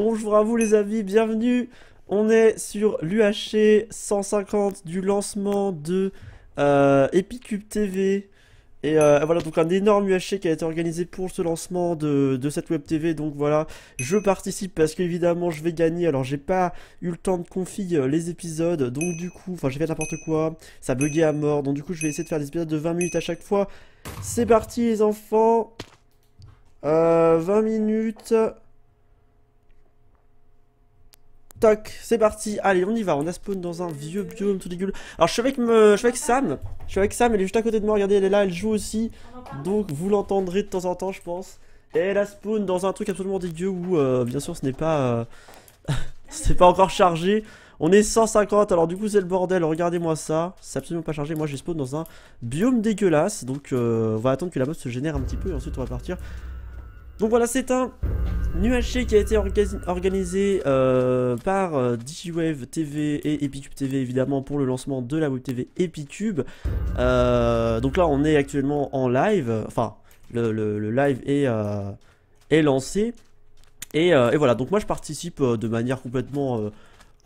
Bonjour à vous les amis, bienvenue. On est sur l'UHC 150 du lancement de euh, Epicube TV. Et euh, voilà, donc un énorme UHC qui a été organisé pour ce lancement de, cette web TV. Donc voilà, je participe parce qu'évidemment je vais gagner. Alors j'ai pas eu le temps de confier euh, les épisodes. Donc du coup, enfin j'ai fait n'importe quoi. Ça buguait à mort. Donc du coup je vais essayer de faire des épisodes de 20 minutes à chaque fois. C'est parti les enfants. 20 minutes. Toc, c'est parti. Allez, on y va. On a spawn dans un vieux biome tout dégueulasse. Alors, je suis avec, me... je suis avec Sam. Je suis avec Sam, elle est juste à côté de moi. Regardez, elle est là, elle joue aussi. Donc, vous l'entendrez de temps en temps, je pense. Et elle a spawn dans un truc absolument dégueu où, euh, bien sûr, ce n'est pas... Euh... c'est pas encore chargé. On est 150, alors du coup c'est le bordel, regardez-moi ça, c'est absolument pas chargé, moi j'ai spawn dans un biome dégueulasse, donc euh, on va attendre que la mode se génère un petit peu et ensuite on va partir donc voilà, c'est un UHC qui a été organisé euh, par euh, DigiWave TV et Epicube TV évidemment pour le lancement de la Web TV Epicube. Euh, donc là, on est actuellement en live, enfin, le, live est, lancé. Et, voilà, donc moi je participe de manière complètement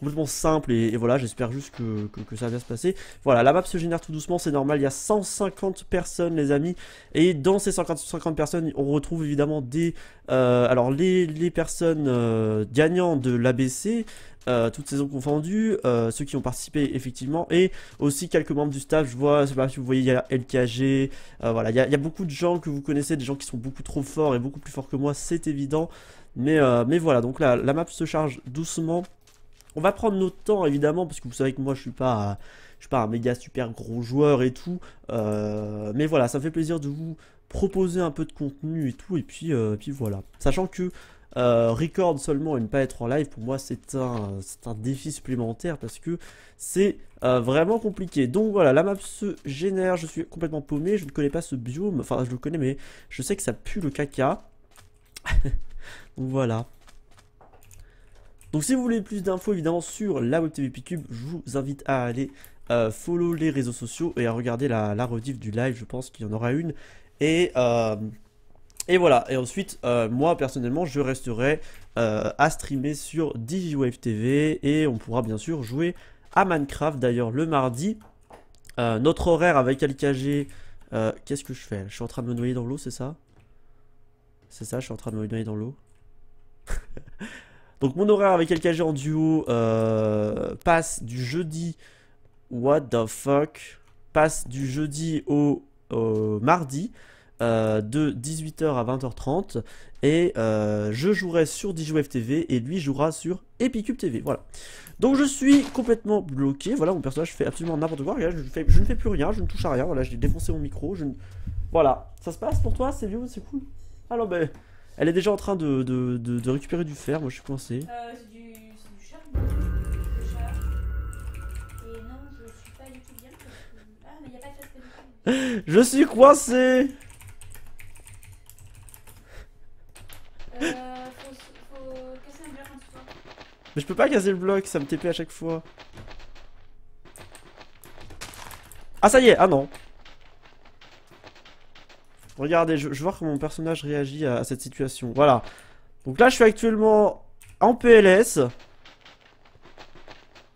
complètement simple et, voilà j'espère juste que, ça va se passer voilà la map se génère tout doucement c'est normal il y a 150 personnes les amis et dans ces 150 personnes on retrouve évidemment des euh, alors les, personnes euh, gagnants de l'ABC euh, toutes saisons confondues, ceux qui ont participé effectivement, et aussi quelques membres du staff. Je vois, sais pas si vous voyez, il y a LKG, voilà, il y, a, beaucoup de gens que vous connaissez, des gens qui sont beaucoup trop forts et beaucoup plus forts que moi, c'est évident. Mais, mais voilà, donc là, la map se charge doucement. On va prendre notre temps évidemment parce que vous savez que moi je suis pas je suis pas un méga super gros joueur et tout. Euh, mais voilà, ça me fait plaisir de vous proposer un peu de contenu et tout. Et puis, euh, puis voilà. Sachant que euh, record seulement et ne pas être en live, pour moi c'est un, un défi supplémentaire parce que c'est vraiment compliqué. Donc voilà, la map se génère, je suis complètement paumé, je ne connais pas ce biome, enfin je le connais mais je sais que ça pue le caca. Donc voilà. Donc si vous voulez plus d'infos évidemment sur la Web TV Picube, je vous invite à aller euh, follow les réseaux sociaux et à regarder la, la rediff du live, je pense qu'il y en aura une. Et, euh, et voilà, et ensuite, euh, moi personnellement, je resterai à streamer sur DigiWave TV et on pourra bien sûr jouer à Minecraft d'ailleurs le mardi. notre horaire avec LKG, qu'est-ce que je fais? Je suis en train de me noyer dans l'eau, c'est ça? C'est ça, je suis en train de me noyer dans l'eau? Donc mon horaire avec LKG en duo euh, passe du jeudi, what the fuck, passe du jeudi au, mardi. Euh, de 18h à 20h30 et euh, je jouerai sur DigiWave TV et lui jouera sur Epicube TV voilà donc je suis complètement bloqué voilà mon personnage fait absolument n'importe quoi je, je, ne fais plus rien je ne touche à rien voilà j'ai défoncé mon micro voilà ça se passe pour toi c'est vieux c'est cool? Alors ben elle est déjà en train de, de, de, récupérer du fer, moi je suis coincé. Euh, c'est du, du charbon. Et non, je suis pas du tout bien. Ah, mais il a pas de chasse Je suis coincé Euh, faut, faut casser un bloc en dessous. Mais je peux pas casser le bloc, ça me TP à chaque fois. Ah ça y est, ah non Regardez, je, vais voir comment mon personnage réagit à, cette situation. Voilà. Donc là, je suis actuellement en PLS.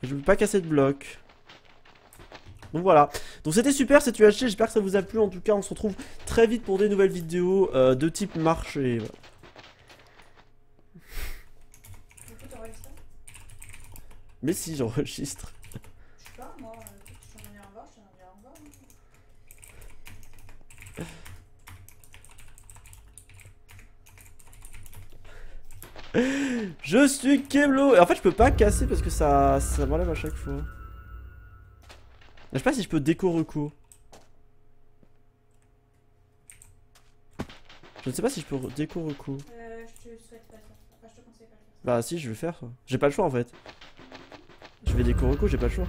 Je ne veux pas casser de bloc. Donc voilà. Donc c'était super cette UHC. J'espère que ça vous a plu. En tout cas, on se retrouve très vite pour des nouvelles vidéos euh, de type marché. Mais si, j'enregistre. Je suis Keblo. Et en fait je peux pas casser parce que ça, ça m'enlève à chaque fois. Je sais pas si je peux déco reco Je ne sais pas si je peux déco reco euh, je te souhaite pas Enfin je te conseille pas Bah si je vais faire J'ai pas le choix en fait. Je vais déco reco j'ai pas le choix.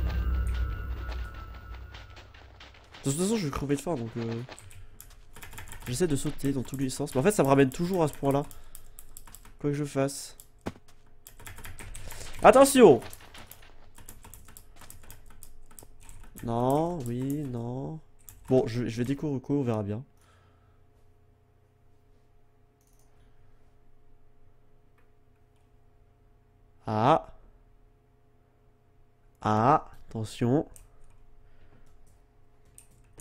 De toute façon je vais crever de faim donc euh... J'essaie de sauter dans tous les sens. Mais en fait ça me ramène toujours à ce point là Quoi que je fasse. Attention Non, oui, non. Bon, je, vais déco on verra bien. Ah. Ah, attention.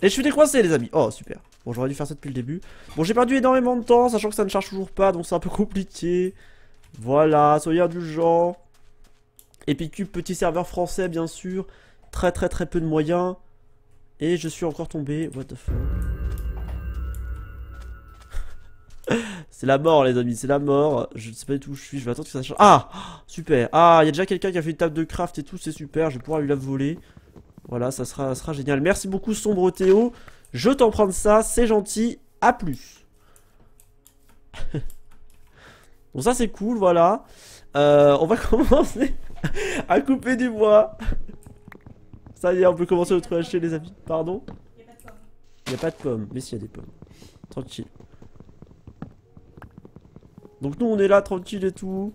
Et je suis décoincé les amis. Oh super. Bon j'aurais dû faire ça depuis le début. Bon j'ai perdu énormément de temps, sachant que ça ne charge toujours pas, donc c'est un peu compliqué. Voilà, soyez indulgents. Epicube, petit serveur français bien sûr. Très très très peu de moyens. Et je suis encore tombé. What the fuck? c'est la mort les amis, c'est la mort. Je ne sais pas du tout où je suis, je vais attendre que ça change. Ah Super. Ah, il y a déjà quelqu'un qui a fait une table de craft et tout, c'est super, je vais pouvoir lui la voler. Voilà, ça sera, ça sera génial. Merci beaucoup Sombre Théo. Je t'emprunte ça, c'est gentil. A plus. bon ça c'est cool, voilà. Euh, on va commencer à couper du bois. Ça y est, on peut commencer notre hacher les amis. Pardon Il n'y a pas de pomme. Il n'y a pas de pommes, mais s'il y a des pommes. Tranquille. Donc nous on est là tranquille et tout.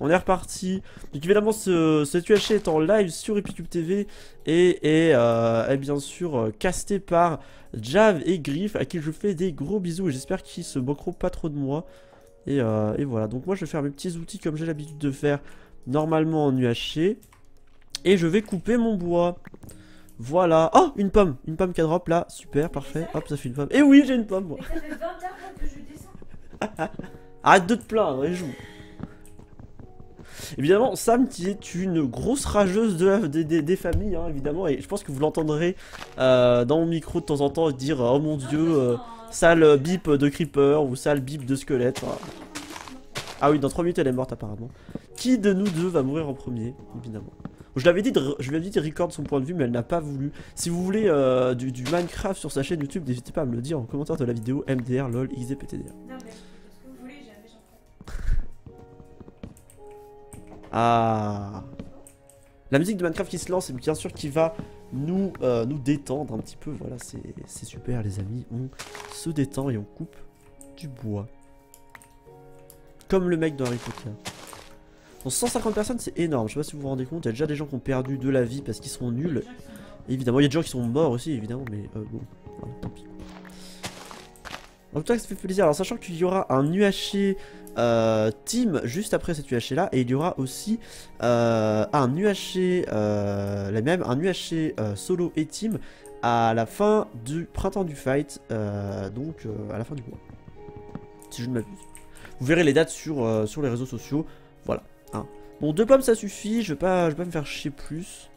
On est reparti. Donc évidemment ce, cet UHC est en live sur Epicube TV et est, euh, est bien sûr euh, casté par Jav et Griff à qui je fais des gros bisous et j'espère qu'ils se moqueront pas trop de moi. Et, euh, et voilà, donc moi je vais faire mes petits outils comme j'ai l'habitude de faire normalement en UHC. Et je vais couper mon bois. Voilà. Oh, une pomme. Une pomme qui drop là. Super, parfait. Hop, ça fait une pomme. Et oui, j'ai une pomme. moi. Mais ça fait 20 heures que je descends. Arrête de te plaindre et joue. Évidemment, Sam qui est une grosse rageuse de des, familles, hein, évidemment, et je pense que vous l'entendrez euh, dans mon micro de temps en temps dire Oh mon dieu, euh, sale bip de creeper ou sale bip de squelette. Voilà. Ah oui, dans 3 minutes elle est morte apparemment. Qui de nous deux va mourir en premier, évidemment? Je l'avais dit, de, je lui avais dit de record son point de vue, mais elle n'a pas voulu. Si vous voulez euh, du, du Minecraft sur sa chaîne YouTube, n'hésitez pas à me le dire en commentaire de la vidéo MDR, LOL, XZPTDR. Non, mais parce que vous voulez, frère. Ah La musique de Minecraft qui se lance et bien sûr qui va nous, euh, nous détendre un petit peu. Voilà, c'est super les amis. On se détend et on coupe du bois. Comme le mec dans Harry Potter. Bon, 150 personnes, c'est énorme. Je sais pas si vous vous rendez compte. Il y a déjà des gens qui ont perdu de la vie parce qu'ils sont nuls. Évidemment, il y a des gens qui sont morts aussi, évidemment, mais euh, bon, tant pis. En tout cas, ça fait plaisir. Alors, sachant qu'il y aura un UHC euh, team juste après cet UHC là, et il y aura aussi euh, un UHC, euh, la même, un UHC solo et team à la fin du printemps du fight, euh, donc à la fin du mois. Si je ne m'abuse. Vous verrez les dates sur, sur les réseaux sociaux. Voilà. hein. Bon, deux pommes ça suffit, je vais pas, je vais pas me faire chier plus.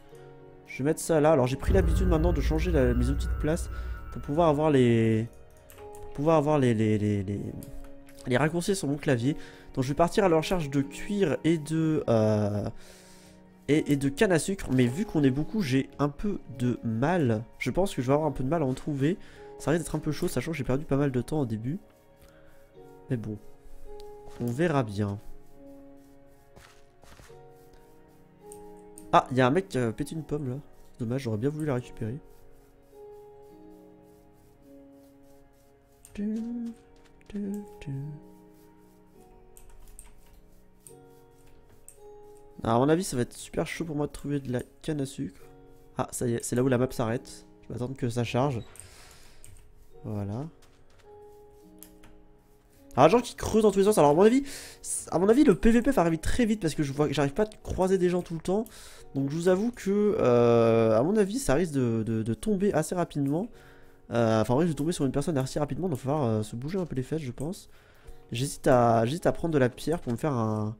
Je vais mettre ça là. Alors j'ai pris l'habitude maintenant de changer la- mes outils de place pour pouvoir avoir les, pour pouvoir avoir les, les raccourcis sur mon clavier. Donc je vais partir à la recherche de cuir et de euh, et, de canne à sucre. Mais vu qu'on est beaucoup, j'ai un peu de mal. Je pense que je vais avoir un peu de mal à en trouver. Ça risque d'être un peu chaud, sachant que j'ai perdu pas mal de temps au début. Mais bon, on verra bien. Ah, il y a un mec qui a pété une pomme là. Dommage, j'aurais bien voulu la récupérer. Alors, à mon avis, ça va être super chaud pour moi de trouver de la canne à sucre. Ah, ça y est, c'est là où la map s'arrête. Je vais attendre que ça charge. Voilà. Alors, gens qui creusent dans tous les sens. Alors, à mon avis, le PVP va arriver très vite parce que je vois que j'arrive pas à croiser des gens tout le temps. Donc, je vous avoue que, euh, à mon avis, ça risque de tomber assez rapidement. Euh, enfin, en vrai, je vais tomber sur une personne assez rapidement. Donc, il va falloir euh, se bouger un peu les fesses, je pense. J'hésite à, j'hésite à prendre de la pierre pour me faire un,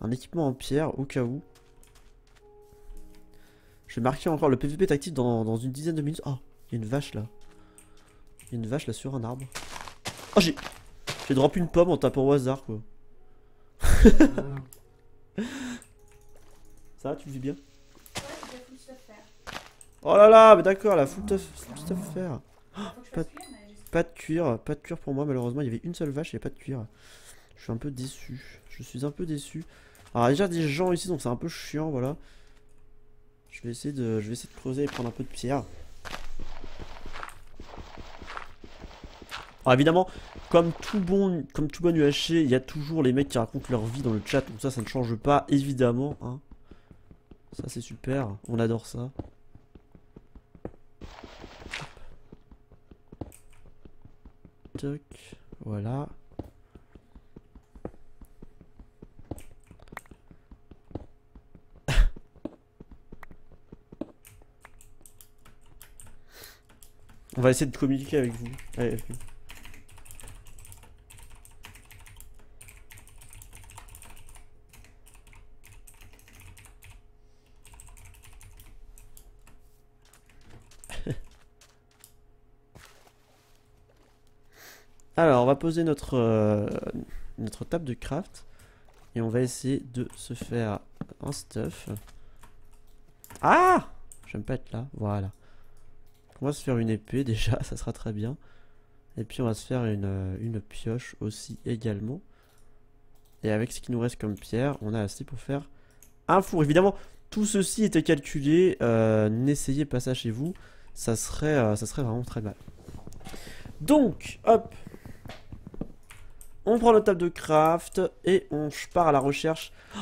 un équipement en pierre au cas où. Je vais marquer encore le PVP est actif dans, dans une dizaine de minutes. Oh, il y a une vache là. Il y a une vache là sur un arbre. Oh, j'ai. J'ai drop une pomme en tapant au hasard quoi. Ça va, tu le vis bien? Oh là là, mais d'accord, la full stuff, full stuff faire. Pas de cuir, pas de cuir pour moi malheureusement, il y avait une seule vache et pas de cuir. Je suis un peu déçu, je suis un peu déçu. Alors déjà des gens ici donc c'est un peu chiant voilà. Je vais essayer de je vais essayer de creuser et prendre un peu de pierre. Alors évidemment, comme tout bon comme tout bon UHC, il y a toujours les mecs qui racontent leur vie dans le chat, donc ça ça ne change pas évidemment hein. Ça c'est super, on adore ça. Voilà. On va essayer de communiquer avec vous. Allez, avec vous. Alors, on va poser notre, euh, notre table de craft. Et on va essayer de se faire un stuff. Ah J'aime pas être là. Voilà. On va se faire une épée déjà, ça sera très bien. Et puis on va se faire une, euh, une pioche aussi également. Et avec ce qui nous reste comme pierre, on a assez pour faire un four. Évidemment, tout ceci était calculé. Euh, N'essayez pas ça chez vous. Ça serait, ça serait vraiment très mal. Donc, hop. On prend notre table de craft et on part à la recherche. Oh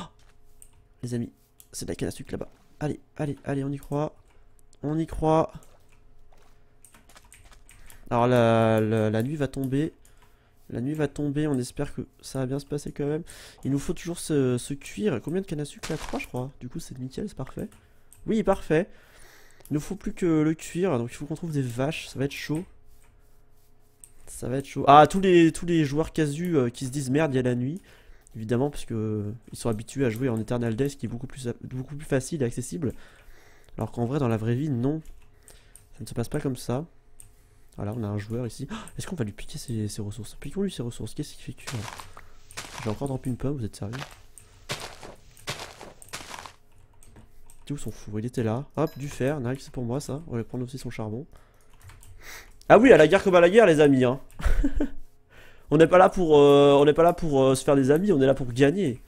les amis, c'est de la canne à sucre là-bas. Allez, allez, allez, on y croit. On y croit. Alors la, la, nuit va tomber. La nuit va tomber, on espère que ça va bien se passer quand même. Il nous faut toujours ce, ce cuir. Combien de canne à sucre là? 3 je crois. Du coup c'est nickel, c'est parfait. Oui, parfait. Il nous faut plus que le cuir, donc il faut qu'on trouve des vaches, ça va être chaud. Ça va être chaud. Ah, tous les, tous les joueurs casus euh, qui se disent merde, il y a la nuit. Évidemment, parce que euh, ils sont habitués à jouer en Eternal Days, qui est beaucoup plus, beaucoup plus facile et accessible. Alors qu'en vrai, dans la vraie vie, non. Ça ne se passe pas comme ça. Voilà, on a un joueur ici. Oh, Est-ce qu'on va lui piquer ses, ses ressources? Piquons-lui ses ressources. Qu'est-ce qu'il fait cuire J'ai encore droppé une pomme, vous êtes sérieux? Où son four Il était là. Hop, du fer. Nice, c'est pour moi ça. On va prendre aussi son charbon. Ah oui, à la guerre comme à la guerre, les amis. Hein. on n'est pas là pour, euh, on n'est pas là pour euh, se faire des amis. On est là pour gagner.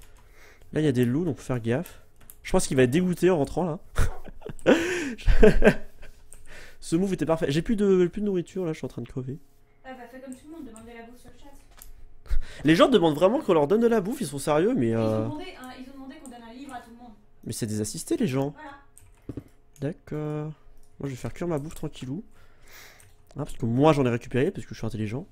Là, il y a des loups, donc faut faire gaffe. Je pense qu'il va être dégoûté en rentrant là. Ce move était parfait. J'ai plus de, plus de nourriture là, je suis en train de crever. Ah bah fais comme tout le monde, demandez la bouffe sur le chat. Les gens demandent vraiment qu'on leur donne de la bouffe, ils sont sérieux, mais Ils, ont euh... demandé, un- ils ont demandé qu'on donne un livre à tout le monde. mais c'est des assistés les gens. Voilà. D'accord. Moi je vais faire cuire ma bouffe tranquillou. Ah, parce que moi j'en ai récupéré parce que je suis intelligent.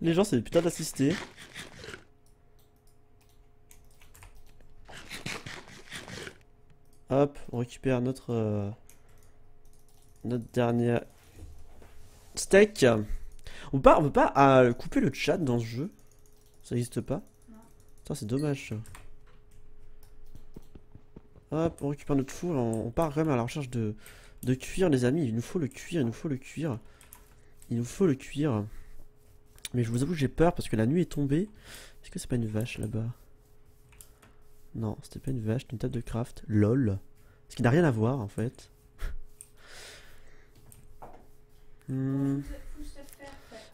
Les gens c'est des putains d'assistés. Hop, on récupère notre euh, notre dernier steak. On peut pas, on peut pas euh, couper le chat dans ce jeu? Ça n'existe pas? Putain, c'est dommage ça. Hop, on récupère notre four on part quand même à la recherche de, de cuir, les amis. Il nous faut le cuir, il nous faut le cuir. Il nous faut le cuir. Mais je vous avoue, j'ai peur parce que la nuit est tombée. Est-ce que c'est pas une vache là-bas? Non, c'était pas une vache, c'était une table de craft. LOL. Ce qui n'a rien à voir en fait. Hmm.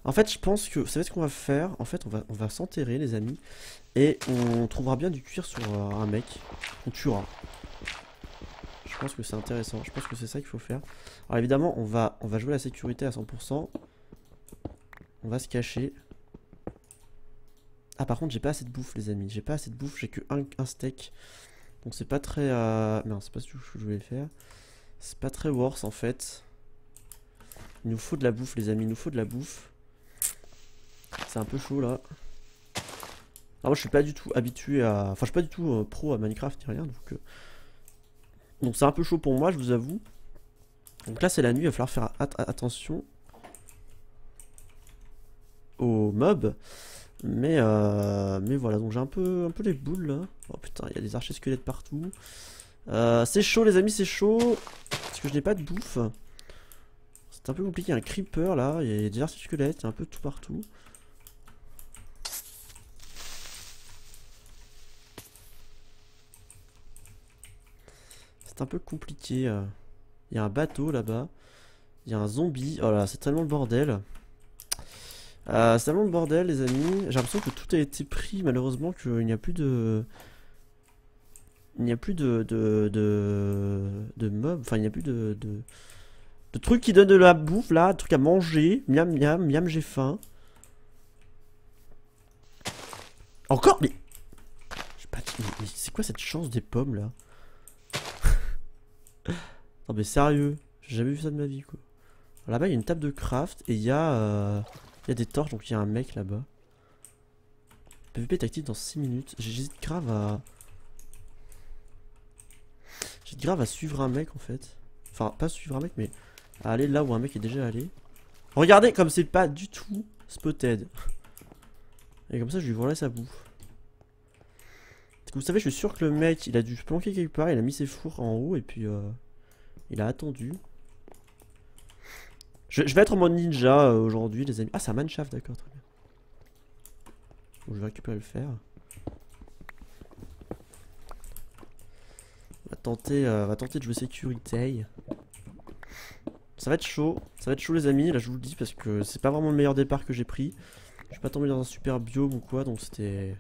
En fait, je pense que. Vous savez ce qu'on va faire? En fait, on va, on va s'enterrer, les amis. Et on trouvera bien du cuir sur euh, un mec. On tuera. Je pense que c'est intéressant. Je pense que c'est ça qu'il faut faire. Alors, évidemment, on va, on va jouer la sécurité à 100%. On va se cacher. Ah, par contre, j'ai pas assez de bouffe, les amis. J'ai pas assez de bouffe. J'ai que un, un steak. Donc, c'est pas très. euh, Non, c'est pas ce que je voulais faire. C'est pas très worse en fait. Il nous faut de la bouffe, les amis. Il nous faut de la bouffe. C'est un peu chaud là. Alors moi je suis pas du tout habitué à... Enfin je suis pas du tout euh, pro à Minecraft ni rien donc... euh, Donc c'est un peu chaud pour moi je vous avoue. Donc là c'est la nuit, il va falloir faire at- attention aux mobs. Mais euh, mais voilà donc j'ai un peu un peu les boules là. Oh putain il y a des archers squelettes partout. C'est chaud les amis c'est chaud. Parce que je n'ai pas de bouffe. C'est un peu compliqué, un creeper là, il y a des squelettes, il y a un peu tout partout. C'est un peu compliqué. euh. Il y a un bateau là-bas. Il y a un zombie. Oh là, c'est tellement le bordel. Euh, c'est tellement le bordel, les amis. J'ai l'impression que tout a été pris, malheureusement, qu'il n'y a plus de. Il n'y a plus de. de. de, de mobs. Enfin, il n'y a plus de, de. De trucs qui donnent de la bouffe là, de trucs à manger. Miam, miam, miam, j'ai faim. Encore mais c'est quoi cette chance des pommes là? Non mais sérieux, j'ai jamais vu ça de ma vie quoi. Là-bas, il y a une table de craft et il y a, euh, il y a des torches, donc il y a un mec là-bas. PVP est actif dans 6 minutes. J'hésite grave à... J'hésite grave à suivre un mec en fait. Enfin, pas suivre un mec, mais à aller là où un mec est déjà allé. Regardez comme c'est pas du tout spotted. Et comme ça, je lui volerai sa bouffe. Vous savez, je suis sûr que le mec, il a dû planquer quelque part, il a mis ses fours en haut et puis euh, il a attendu. Je, vais être en mode ninja euh, aujourd'hui, les amis. Ah, c'est un d'accord, très bien. Je vais récupérer le fer. On va tenter, euh, va tenter de jouer sécurité. Ça va être chaud, ça va être chaud les amis, là je vous le dis parce que c'est pas vraiment le meilleur départ que j'ai pris. Je suis pas tombé dans un super biome ou quoi, donc c'était...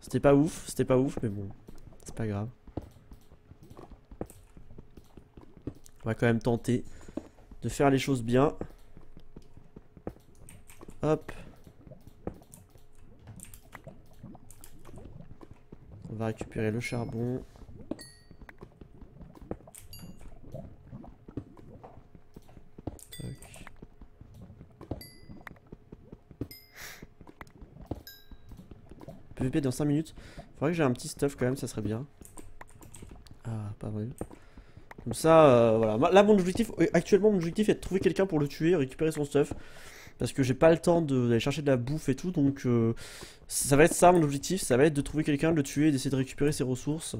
C'était pas ouf, c'était pas ouf, mais bon, c'est pas grave. On va quand même tenter de faire les choses bien. Hop. On va récupérer le charbon. PVP dans 5 minutes. Faudrait que j'ai un petit stuff quand même, ça serait bien. Ah, pas vrai. Comme ça, euh, voilà. Là, mon objectif, euh, actuellement, mon objectif est de trouver quelqu'un pour le tuer, récupérer son stuff. Parce que j'ai pas le temps d'aller chercher de la bouffe et tout, donc euh, ça va être ça mon objectif, ça va être de trouver quelqu'un, de le tuer, d'essayer de récupérer ses ressources.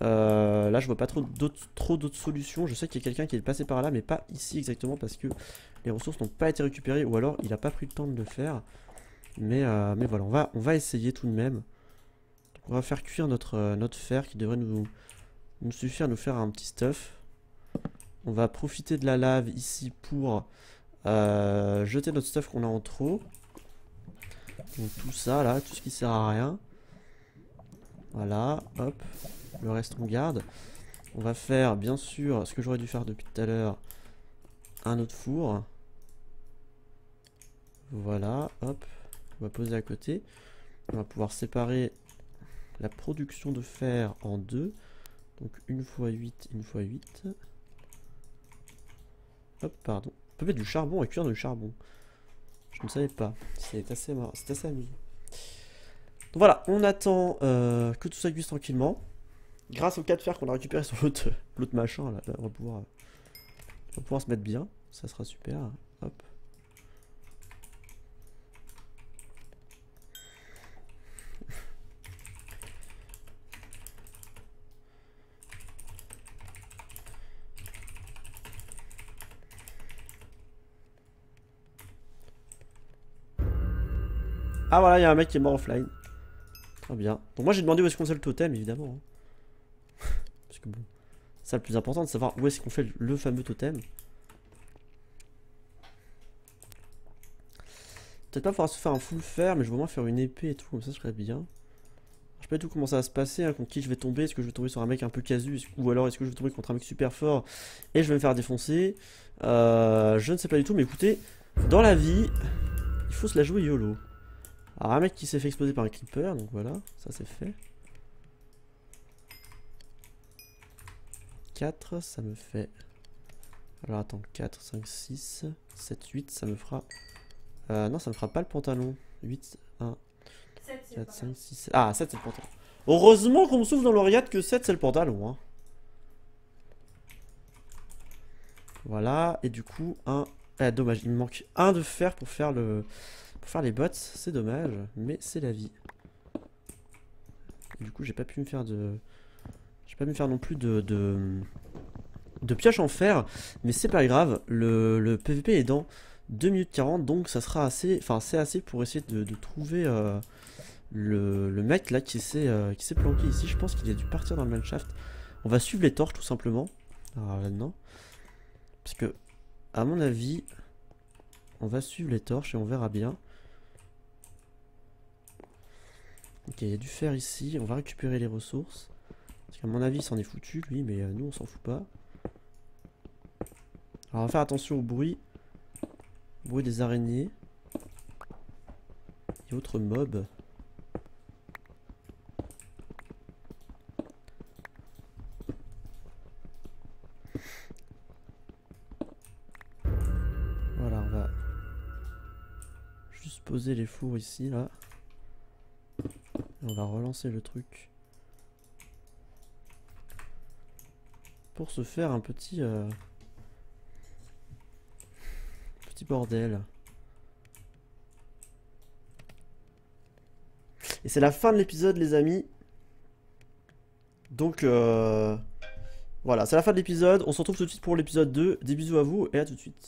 Là, je vois pas trop d'autres solutions. Je sais qu'il y a quelqu'un qui est passé par là, mais pas ici exactement parce que les ressources n'ont pas été récupérées ou alors il a pas pris le temps de le faire. Mais, euh, mais voilà, on va, on va essayer tout de même. Donc, on va faire cuire notre, euh, notre fer qui devrait nous, nous suffire à nous faire un petit stuff. On va profiter de la lave ici pour euh, jeter notre stuff qu'on a en trop. Donc tout ça là, tout ce qui sert à rien. Voilà, hop. Le reste on garde. On va faire bien sûr ce que j'aurais dû faire depuis tout à l'heure. Un autre four. Voilà, hop. On va poser à côté. On va pouvoir séparer la production de fer en deux. Donc une fois 8, une fois 8. Hop, pardon. On peut mettre du charbon et cuire du charbon. Je ne savais pas. C'est assez marrant. C'est assez amusant. Donc voilà, on attend euh, que tout ça cuise tranquillement. Grâce au cas de fer qu'on a récupéré sur l'autre machin, on va pouvoir se mettre bien. Ça sera super. Hop. Ah voilà, il y a un mec qui est mort offline. Très bien. Donc moi j'ai demandé où est-ce qu'on fait le totem, évidemment. hein. Parce que bon, c'est le plus important de savoir où est-ce qu'on fait le- fameux totem. Peut-être pas falloir se faire un full fer, mais je veux au moins faire une épée et tout, comme ça ce serait bien. Je sais pas du tout comment ça va se passer, hein, contre qui je vais tomber, est-ce que je vais tomber sur un mec un peu casu, ou alors est-ce que je vais tomber contre un mec super fort et je vais me faire défoncer. Euh, je ne sais pas du tout, mais écoutez, dans la vie, il faut se la jouer YOLO. Alors un mec qui s'est fait exploser par un creeper, donc voilà, ça c'est fait. 4, ça me fait... Alors attends, 4, 5, 6, 7, 8, ça me fera... Euh, non, ça me fera pas le pantalon. 8, 1, 7, c'est 4, pas 5, 6, 7... Ah, 7 c'est le pantalon. Heureusement qu'on me souffle dans l'oreillette que 7 c'est le pantalon. Hein. Voilà, et du coup, un... Ah, dommage, il me manque un de fer pour faire le... Faire les bots, c'est dommage, mais c'est la vie. Du coup, j'ai pas pu me faire de... J'ai pas pu me faire non plus de... De, pioche en fer, mais c'est pas grave, le, PVP est dans 2 minutes 40, donc ça sera assez... Enfin, c'est assez pour essayer de, trouver... euh, le, le mec là qui s'est euh, qui s'est planqué ici, je pense qu'il a dû partir dans le manshaft. On va suivre les torches tout simplement. Alors là-dedans. Parce que, à mon avis, on va suivre les torches et on verra bien. Ok, il y a du fer ici, on va récupérer les ressources. Parce qu'à mon avis, il s'en est foutu lui, mais euh, nous on s'en fout pas. Alors on va faire attention au bruit. Au bruit des araignées. Et autres mobs. Voilà, on va juste poser les fours ici, là. On va relancer le truc. Pour se faire un petit... euh, Petit bordel. Et c'est la fin de l'épisode, les amis. Donc, euh, voilà, c'est la fin de l'épisode. On se retrouve tout de suite pour l'épisode 2. Des bisous à vous et à tout de suite.